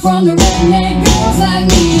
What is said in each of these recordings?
from the redneck girls like me.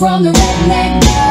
From the redneck.